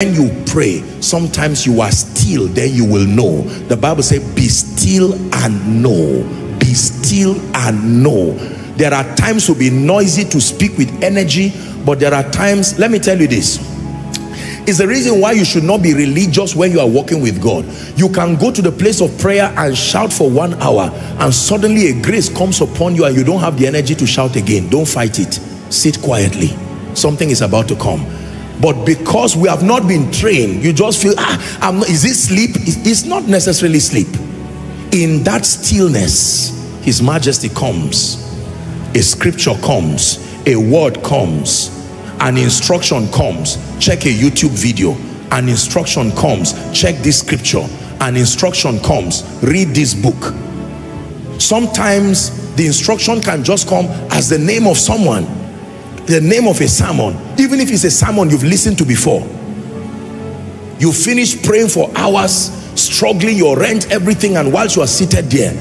when you pray sometimes you are still then you will know the bible says be still and know be still and know there are times to be noisy to speak with energy but there are times let me tell you this is the reason why you should not be religious when you are walking with God. You can go to the place of prayer and shout for one hour and suddenly a grace comes upon you and you don't have the energy to shout again. Don't fight it. Sit quietly. Something is about to come. But because we have not been trained, you just feel, ah, I'm not, is this sleep? It's not necessarily sleep. In that stillness, His Majesty comes. A scripture comes. A word comes an instruction comes check a youtube video an instruction comes check this scripture an instruction comes read this book sometimes the instruction can just come as the name of someone the name of a sermon even if it's a sermon you've listened to before you finish praying for hours struggling your rent everything and whilst you are seated there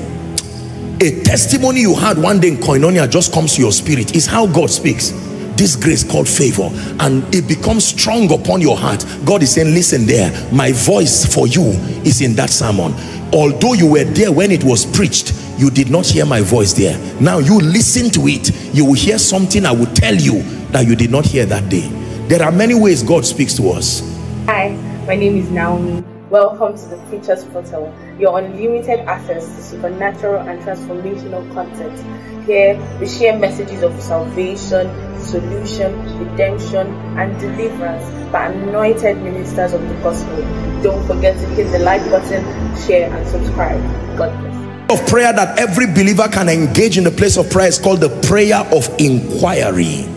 a testimony you had one day in koinonia just comes to your spirit. Is how god speaks this grace called favor and it becomes strong upon your heart. God is saying listen there my voice for you is in that sermon. Although you were there when it was preached you did not hear my voice there. Now you listen to it. You will hear something i will tell you that you did not hear that day. There are many ways god speaks to us. Hi my name is naomi. Welcome to the preachers portal your unlimited access to supernatural and transformational content. Here we share messages of salvation solution, redemption, and deliverance by anointed ministers of the gospel. Don't forget to hit the like button, share, and subscribe. God bless of prayer that every believer can engage in the place of prayer is called the prayer of inquiry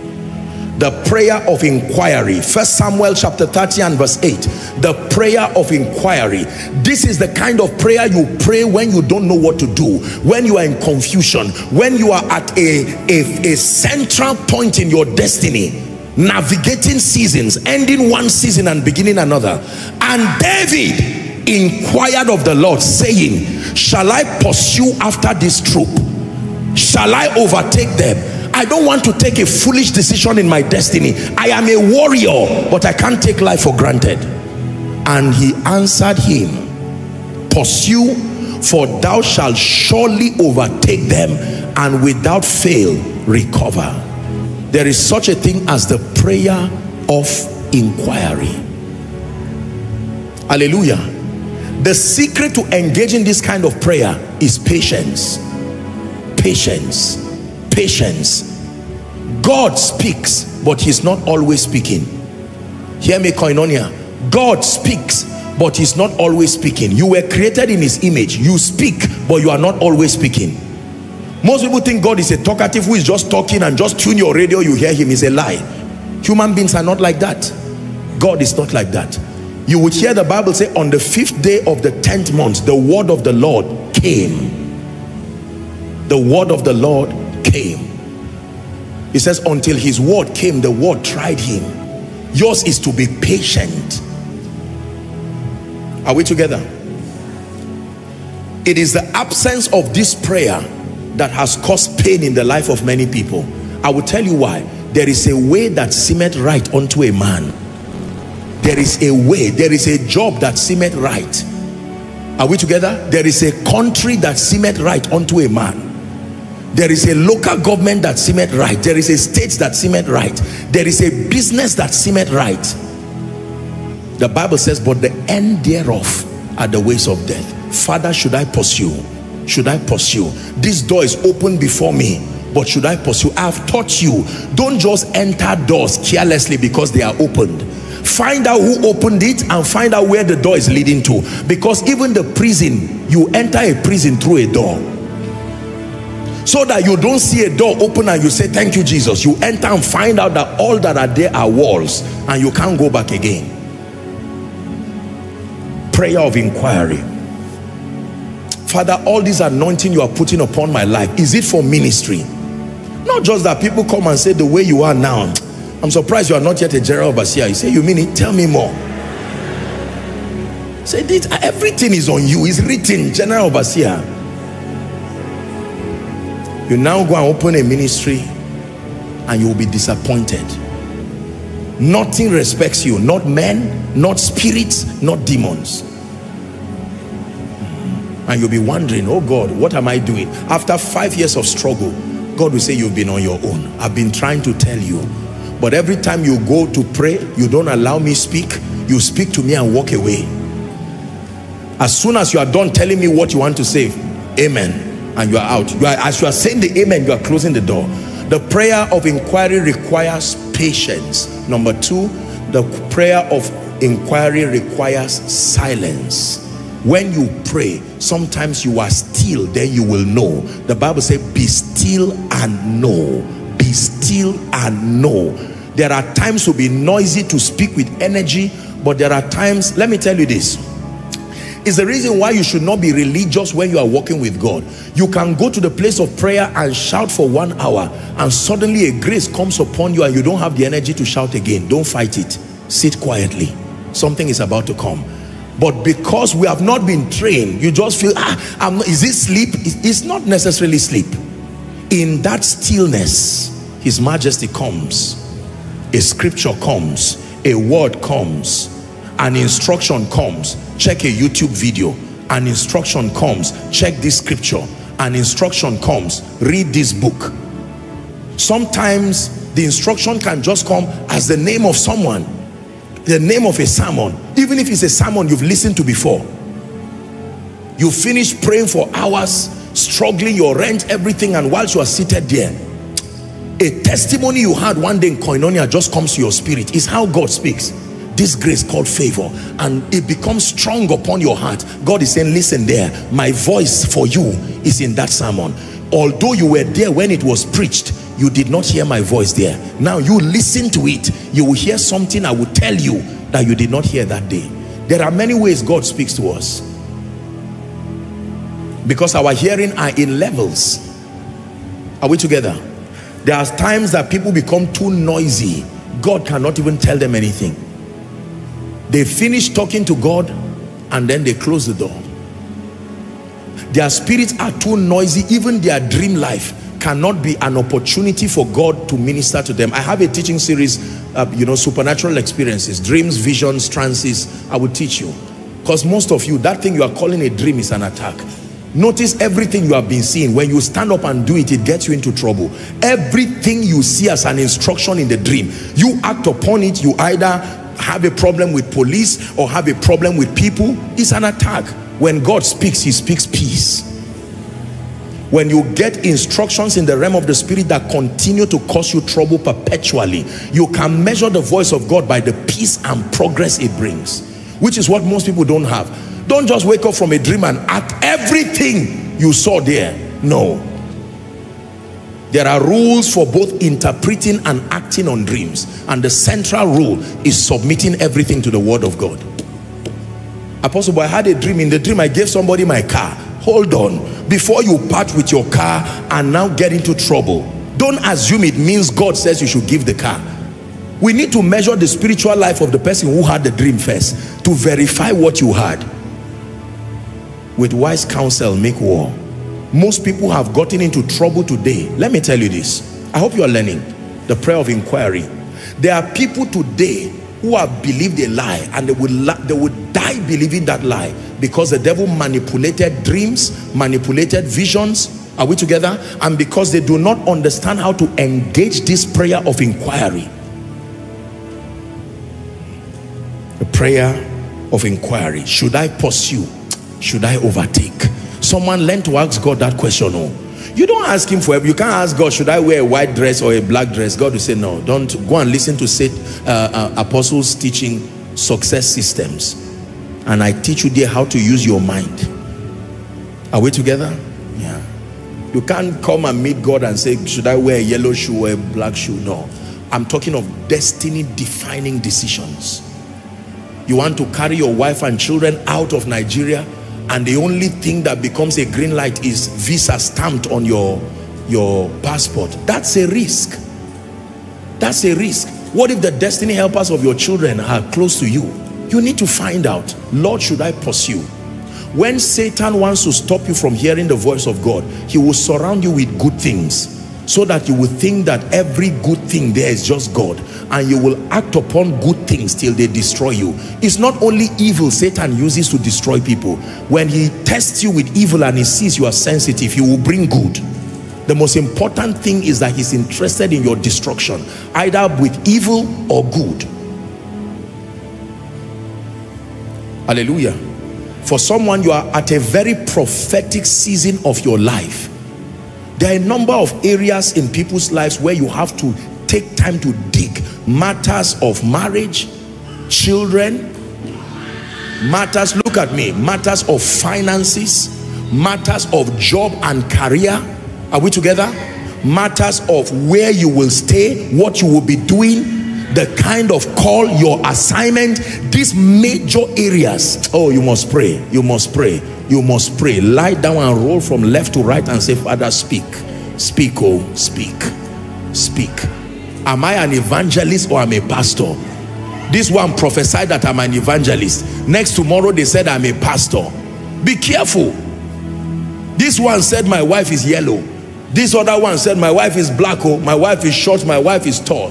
the prayer of inquiry. First samuel chapter 30 and verse 8 the prayer of inquiry. This is the kind of prayer you pray when you don't know what to do. When you are in confusion. When you are at a a, a central point in your destiny. Navigating seasons. Ending one season and beginning another. And david inquired of the lord saying shall i pursue after this troop? Shall i overtake them I don't want to take a foolish decision in my destiny. I am a warrior, but I can't take life for granted. And he answered him, pursue, for thou shalt surely overtake them and without fail recover. There is such a thing as the prayer of inquiry. Hallelujah. The secret to engaging this kind of prayer is patience. Patience patience god speaks but he's not always speaking. Hear me koinonia. God speaks but he's not always speaking. You were created in his image. You speak but you are not always speaking. Most people think god is a talkative who is just talking and just tune your radio you hear him. Is a lie. Human beings are not like that. God is not like that. You would hear the bible say on the fifth day of the tenth month the word of the lord came. The word of the lord came he says until his word came the word tried him. Yours is to be patient. Are we together? It is the absence of this prayer that has caused pain in the life of many people. I will tell you why. There is a way that seemeth right unto a man. There is a way. There is a job that seemeth right. Are we together? There is a country that seemeth right unto a man there is a local government that seemeth right. There is a state that seemeth right. There is a business that seemeth right. The bible says but the end thereof are the ways of death. Father should i pursue? Should i pursue? This door is open before me but should i pursue? I have taught you don't just enter doors carelessly because they are opened. Find out who opened it and find out where the door is leading to. Because even the prison you enter a prison through a door so that you don't see a door open and you say thank you jesus. You enter and find out that all that are there are walls and you can't go back again. Prayer of inquiry. Father all this anointing you are putting upon my life is it for ministry? Not just that people come and say the way you are now. I'm surprised you are not yet a general overseer. You say you mean it? Tell me more. Say this everything is on you. Is written general overseer you now go and open a ministry and you will be disappointed. Nothing respects you. Not men not spirits not demons. And you'll be wondering oh god what am i doing? After five years of struggle god will say you've been on your own. I've been trying to tell you. But every time you go to pray you don't allow me speak. You speak to me and walk away. As soon as you are done telling me what you want to say amen and you are out. You are as you are saying the amen you are closing the door. The prayer of inquiry requires patience. Number two the prayer of inquiry requires silence. When you pray sometimes you are still then you will know. The bible says be still and know. Be still and know. There are times to be noisy to speak with energy but there are times let me tell you this is the reason why you should not be religious when you are walking with God. You can go to the place of prayer and shout for one hour and suddenly a grace comes upon you and you don't have the energy to shout again. Don't fight it. Sit quietly. Something is about to come but because we have not been trained you just feel ah I'm not, is this sleep it's not necessarily sleep in that stillness his majesty comes a scripture comes a word comes an instruction comes check a youtube video. An instruction comes check this scripture. An instruction comes read this book. Sometimes the instruction can just come as the name of someone the name of a sermon. Even if it's a sermon you've listened to before. You finish praying for hours struggling your rent everything and whilst you are seated there a testimony you had one day in koinonia just comes to your spirit. Is how god speaks this grace called favor and it becomes strong upon your heart. God is saying listen there my voice for you is in that sermon. Although you were there when it was preached you did not hear my voice there. Now you listen to it. You will hear something i will tell you that you did not hear that day. There are many ways god speaks to us. Because our hearing are in levels. Are we together? There are times that people become too noisy. God cannot even tell them anything they finish talking to god and then they close the door their spirits are too noisy even their dream life cannot be an opportunity for God to minister to them. I have a teaching series, uh, you know, supernatural experiences, dreams, visions, trances. I will teach you. Because most of you, that thing you are calling a dream is an attack. Notice everything you have been seeing. When you stand up and do it, it gets you into trouble. Everything you see as an instruction in the dream, you act upon it, you either have a problem with police or have a problem with people. It's an attack. When God speaks, he speaks peace when you get instructions in the realm of the spirit that continue to cause you trouble perpetually you can measure the voice of God by the peace and progress it brings which is what most people don't have don't just wake up from a dream and act everything you saw there no there are rules for both interpreting and acting on dreams and the central rule is submitting everything to the word of God. Apostle boy I had a dream. In the dream I gave somebody my car. Hold on. Before you part with your car and now get into trouble don't assume it means God says you should give the car. We need to measure the spiritual life of the person who had the dream first to verify what you had. With wise counsel make war most people have gotten into trouble today. Let me tell you this. I hope you are learning the prayer of inquiry. There are people today who have believed a lie and they would they would die believing that lie because the devil manipulated dreams manipulated visions. Are we together? And because they do not understand how to engage this prayer of inquiry. The prayer of inquiry. Should i pursue? Should i overtake someone learn to ask god that question oh you don't ask him for help you can't ask god should i wear a white dress or a black dress god will say no don't go and listen to say uh, uh, apostles teaching success systems and I teach you there how to use your mind. Are we together? Yeah. You can't come and meet God and say, should I wear a yellow shoe or a black shoe? No. I'm talking of destiny defining decisions. You want to carry your wife and children out of Nigeria and the only thing that becomes a green light is visa stamped on your, your passport. That's a risk. That's a risk. What if the destiny helpers of your children are close to you? you need to find out lord should i pursue when satan wants to stop you from hearing the voice of god he will surround you with good things so that you will think that every good thing there is just God and you will act upon good things till they destroy you. It's not only evil Satan uses to destroy people. When he tests you with evil and he sees you are sensitive, he will bring good. The most important thing is that he's interested in your destruction, either with evil or good. Hallelujah. For someone, you are at a very prophetic season of your life. There are a number of areas in people's lives where you have to take time to dig. Matters of marriage, children, matters, look at me, matters of finances, matters of job and career. Are we together? Matters of where you will stay, what you will be doing, the kind of call your assignment these major areas. Oh you must pray you must pray you must pray. Lie down and roll from left to right and say father speak speak oh speak speak. Am i an evangelist or i'm a pastor? This one prophesied that i'm an evangelist. Next tomorrow they said i'm a pastor. Be careful. This one said my wife is yellow. This other one said my wife is black oh my wife is short my wife is tall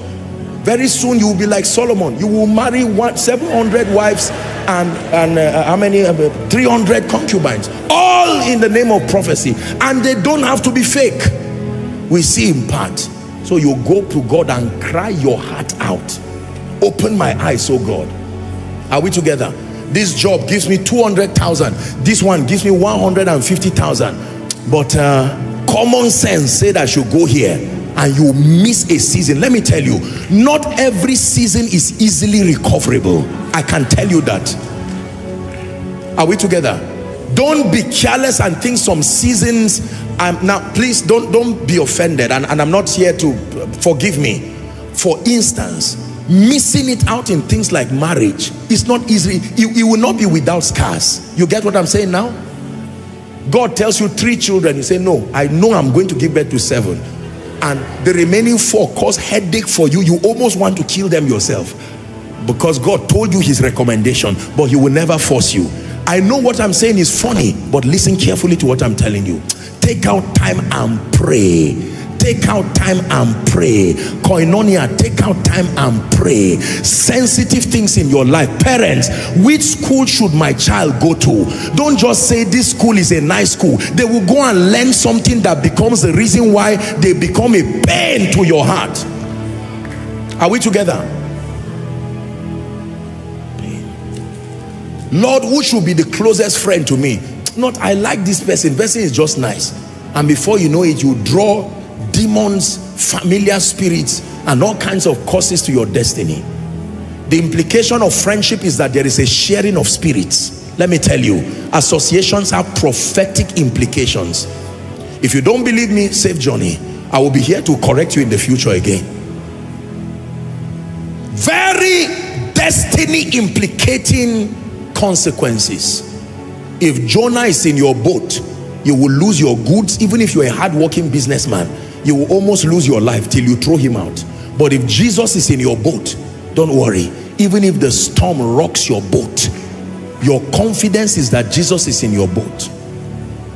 very soon you will be like Solomon. You will marry one 700 wives and and uh, how many uh, 300 concubines. All in the name of prophecy. And they don't have to be fake. We see in part. So you go to God and cry your heart out. Open my eyes oh God. Are we together? This job gives me 200,000 this one gives me 150,000 but uh, common sense said I should go here and you miss a season let me tell you not every season is easily recoverable. I can tell you that. Are we together? Don't be careless and think some seasons um, now please don't don't be offended and, and i'm not here to forgive me. For instance missing it out in things like marriage is not easy. You, you will not be without scars. You get what i'm saying now? God tells you three children you say no i know i'm going to give birth to seven and the remaining four cause headache for you you almost want to kill them yourself. Because God told you his recommendation but he will never force you. I know what I'm saying is funny but listen carefully to what I'm telling you. Take out time and pray take out time and pray. Koinonia take out time and pray. Sensitive things in your life. Parents which school should my child go to? Don't just say this school is a nice school. They will go and learn something that becomes the reason why they become a pain to your heart. Are we together? Lord who should be the closest friend to me? Not i like this person. Person is just nice. And before you know it you draw demons, familiar spirits, and all kinds of causes to your destiny. The implication of friendship is that there is a sharing of spirits. Let me tell you, associations have prophetic implications. If you don't believe me, save Johnny. I will be here to correct you in the future again. Very destiny implicating consequences. If Jonah is in your boat, you will lose your goods even if you're a hard-working businessman you will almost lose your life till you throw him out. But if jesus is in your boat don't worry. Even if the storm rocks your boat your confidence is that jesus is in your boat.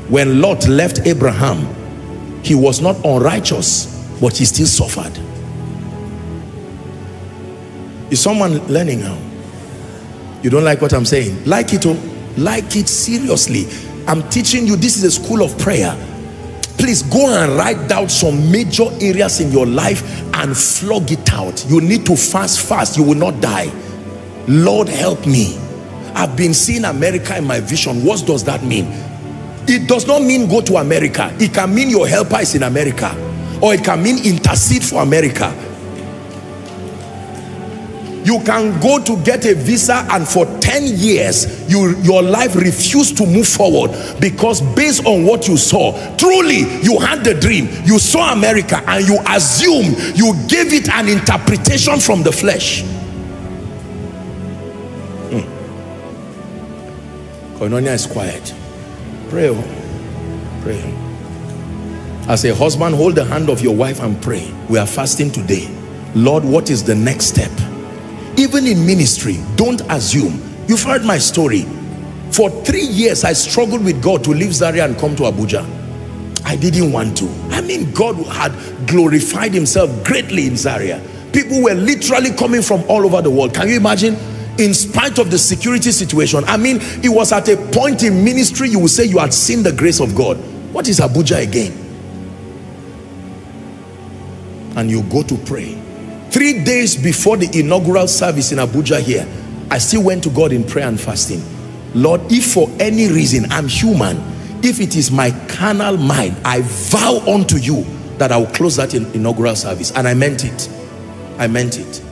When lot left abraham he was not unrighteous but he still suffered. Is someone learning now? You don't like what i'm saying? Like it oh like it seriously. I'm teaching you this is a school of prayer please go and write down some major areas in your life and flog it out. You need to fast fast. You will not die. Lord help me. I've been seeing america in my vision. What does that mean? It does not mean go to america. It can mean your helper is in america or it can mean intercede for america you can go to get a visa and for 10 years you your life refused to move forward because based on what you saw truly you had the dream. You saw america and you assumed you gave it an interpretation from the flesh. Hmm. koinonia is quiet. Pray oh. pray. As a husband hold the hand of your wife and pray. We are fasting today. Lord what is the next step even in ministry don't assume you've heard my story for three years i struggled with god to leave zaria and come to abuja I didn't want to. I mean, God had glorified himself greatly in Zaria. People were literally coming from all over the world. Can you imagine? In spite of the security situation. I mean, it was at a point in ministry you would say you had seen the grace of God. What is Abuja again? And you go to pray. Three days before the inaugural service in Abuja here, I still went to God in prayer and fasting. Lord, if for any reason I'm human, if it is my carnal mind, I vow unto you that I will close that in inaugural service. And I meant it. I meant it.